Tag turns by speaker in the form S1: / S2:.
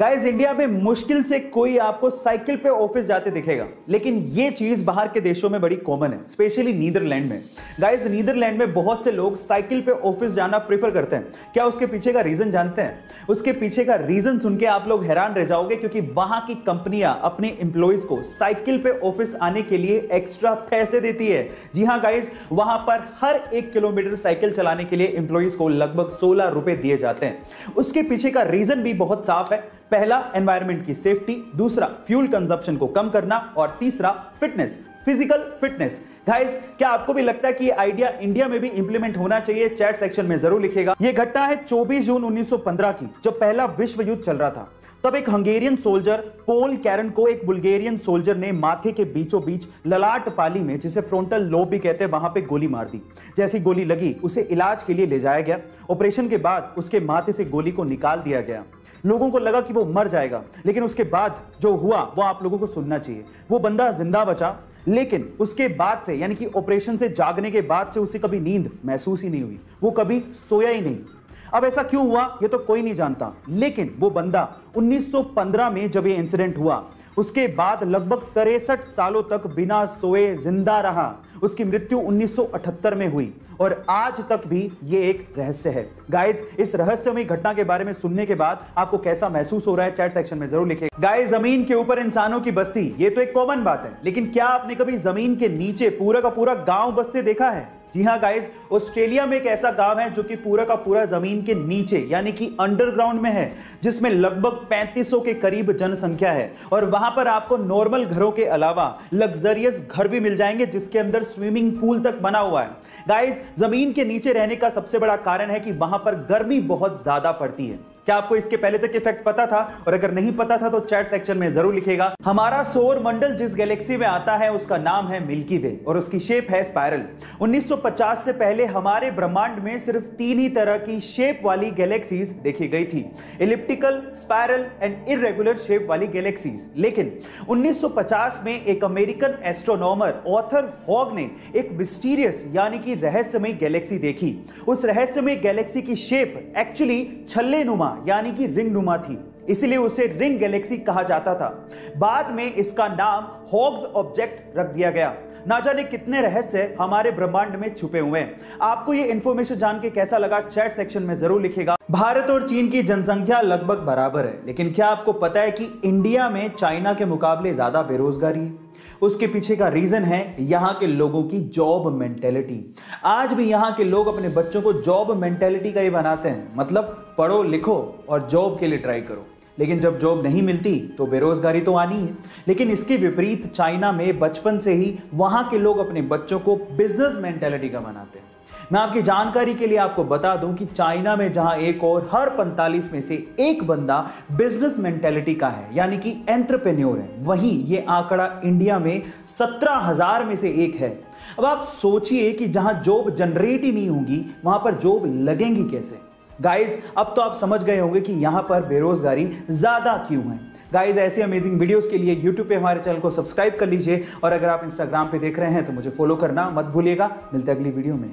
S1: Guys India में मुश्किल से कोई आपको साइकिल पे ऑफ़िस जाते दिखेगा, लेकिन ये चीज़ बाहर के देशों में बड़ी कॉमन है स्पेशली नीदरलैंड में। गाइस नीदरलैंड में बहुत से लोग साइकिल पे ऑफ़िस जाना प्रेफर करते हैं। क्या उसके पीछे का रीजन जानते हैं? उसके पीछे का रीजन सुन के आप लोग हैरान रह जाओगे, क्योंकि वहाँ की कंपनियाँ अपने इंप्लॉइज को साइकिल पे ऑफ़िस आने के लिए एक्स्ट्रा पैसे देती है। जी हाँ गाइज़ वहाँ पर हर एक किलोमीटर साइकिल चलाने के लिए इंप्लॉइज को लगभग सोलह रुपए दिए जाते हैं। उसके पीछे का रीजन भी बहुत साफ़ है। पहला एनवायरमेंट की सेफ्टी दूसरा फ्यूल कंजप्शन को कम करना और तीसरा फिटनेस फ़िज़िकल फिटनेस गाइस क्या आपको भी लगता है कि ये आइडिया इंडिया में भी इंप्लीमेंट होना चाहिए? चैट सेक्शन में ज़रूर लिखेगा। ये घटना है 24 जून 1915 की, जब पहला विश्व युद्ध चल रहा था। तब एक हंगेरियन सोल्जर पोल कैरन को एक बुल्गेरियन सोल्जर ने माथे के बीचों बीच ललाट पाली में, जिसे फ्रंटल लोब भी कहते हैं, वहाँ पे गोली मार दी। जैसी गोली लगी, उसे इलाज के लिए ले जाया गया। ऑपरेशन के बाद उसके माथे से गोली को निकाल दिया गया। लोगों को लगा कि वो मर जाएगा। लेकिन उसके बाद जो हुआ, वो आप लोगों को सुनना चाहिए। वो बंदा ज़िंदा बचा, लेकिन उसके बाद से, यानी कि ऑपरेशन से जागने के बाद से उसे कभी नींद महसूस ही नहीं हुई। वो कभी सोया ही नहीं। अब ऐसा क्यों हुआ, ये तो कोई नहीं जानता। लेकिन वो बंदा 1915 में जब ये इंसिडेंट हुआ उसके बाद लगभग तिरसठ सालों तक बिना सोए ज़िंदा रहा। उसकी मृत्यु 1978 में हुई और आज तक भी ये एक रहस्य है। गाइस इस रहस्यमय घटना के बारे में सुनने के बाद आपको कैसा महसूस हो रहा है चैट सेक्शन में ज़रूर लिखे गाइस ज़मीन के ऊपर इंसानों की बस्ती, ये तो एक कॉमन बात है, लेकिन क्या आपने कभी ज़मीन के नीचे पूरा का पूरा गाँव बसते देखा है? जी हाँ गाइस ऑस्ट्रेलिया में एक ऐसा गाँव है जो कि पूरा का पूरा ज़मीन के नीचे, यानी कि अंडरग्राउंड में है, जिसमें लगभग 3500 के करीब जनसंख्या है। और वहाँ पर आपको नॉर्मल घरों के अलावा लग्जरियस घर भी मिल जाएँगे, जिसके अंदर स्विमिंग पूल तक बना हुआ है। गाइस ज़मीन के नीचे रहने का सबसे बड़ा कारण है कि वहाँ पर गर्मी बहुत ज़्यादा पड़ती है। क्या आपको इसके पहले तक इफ़ेक्ट पता था? और अगर नहीं पता था तो चैट सेक्शन में ज़रूर लिखेगा। हमारा सौर मंडल जिस गैलेक्सी में आता है, उसका नाम है मिल्की वे और उसकी शेप है स्पायरल 1950 से पहले हमारे ब्रह्मांड में सिर्फ़ तीन ही तरह की शेप वाली गैलेक्सीज देखी गई थी। Elliptical spiral and irregular shape वाली गैलेक्सीज लेकिन 1950 में एक अमेरिकन एस्ट्रोनॉमर ऑथर हॉग ने एक मिस्टीरियस यानी कि रहस्यमय गैलेक्सी देखी। उस रहस्यमय गैलेक्सी की शेप एक्चुअली छल्ले नुमा यानी कि रिंग नुमा थी। इसलिए उसे रिंग गैलेक्सी कहा जाता था। बाद में इसका नाम हॉग्स ऑब्जेक्ट रख दिया गया। ना जाने कितने रहस्य हमारे ब्रह्मांड में छुपे हुए हैं। आपको ये इन्फॉर्मेशन जान के कैसा लगा? चैट सेक्शन में ज़रूर लिखेगा। भारत और चीन की जनसंख्या लगभग बराबर है। लेकिन क्या आपको पता है कि इंडिया में चाइना के मुकाबले ज़्यादा बेरोजगारी है? उसके पीछे का रीजन है यहाँ के लोगों की जॉब मेंटेलिटी आज भी यहाँ के लोग अपने बच्चों को जॉब मेंटेलिटी का ही बनाते हैं। मतलब पढ़ो, लिखो और जॉब के लिए ट्राई करो। लेकिन जब जॉब नहीं मिलती तो बेरोजगारी तो आनी है। लेकिन इसके विपरीत चाइना में बचपन से ही वहाँ के लोग अपने बच्चों को बिज़नेस मेंटेलिटी का बनाते हैं। मैं आपकी जानकारी के लिए आपको बता दूँ कि चाइना में जहाँ एक और, हर 45 में से एक बंदा बिज़नेस मेंटेलिटी का है, यानी कि एंटरप्रेन्योर है। वहीं ये आंकड़ा इंडिया में सत्रह हज़ार में से एक है। अब आप सोचिए कि जहाँ जॉब जनरेट ही नहीं होगी, वहाँ पर जॉब लगेंगी कैसे? गाइज़ अब तो आप समझ गए होंगे कि यहाँ पर बेरोजगारी ज़्यादा क्यों है। गाइज़ ऐसे अमेजिंग वीडियोस के लिए यूट्यूब पे हमारे चैनल को सब्सक्राइब कर लीजिए और अगर आप इंस्टाग्राम पे देख रहे हैं तो मुझे फॉलो करना मत भूलिएगा। मिलते अगली वीडियो में।